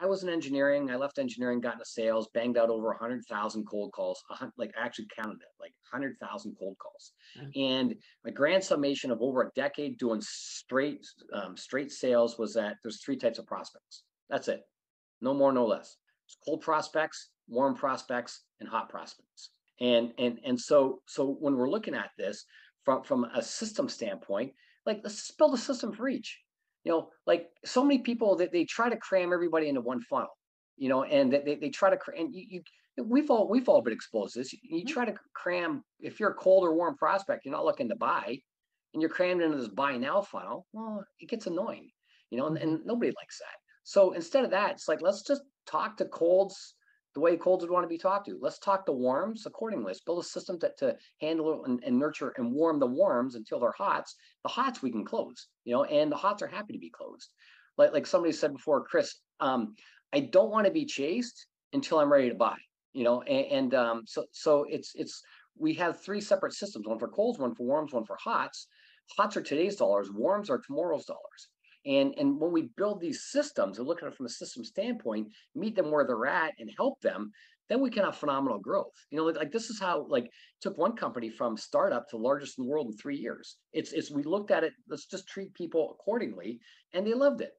I was in engineering. I left engineering, got into sales, banged out over a hundred thousand cold calls. Like I actually counted it, like hundred thousand cold calls. And my grand summation of over a decade doing straight, um, straight sales was that there's three types of prospects. That's it. No more, no less. It's cold prospects, warm prospects, and hot prospects. And and and so so when we're looking at this from from a system standpoint, like let's build a system for each. You know, like so many people that they try to cram everybody into one funnel. You know, and they, they try to and you, you we've all we've all been exposed to this. You, Mhm. try to cram if you're a cold or warm prospect, you're not looking to buy, and you're crammed into this buy now funnel. Well, it gets annoying. You know, and, and nobody likes that. So instead of that, it's like let's just talk to colds the way colds would want to be talked to. Let's talk to warms accordingly. Let's build a system to, to handle and, and nurture and warm the warms until they're hots. The hots we can close, you know, and the hots are happy to be closed. Like like somebody said before, Chris, um, I don't want to be chased until I'm ready to buy, you know, and, and um, so so it's it's we have three separate systems, one for colds, one for warms, one for hots. Hots are today's dollars, warms are tomorrow's dollars. And, and when we build these systems and look at it from a system standpoint, meet them where they're at and help them, then we can have phenomenal growth. You know, like, like this is how like took one company from startup to largest in the world in three years. It's it's we looked at it, let's just treat people accordingly, and they loved it.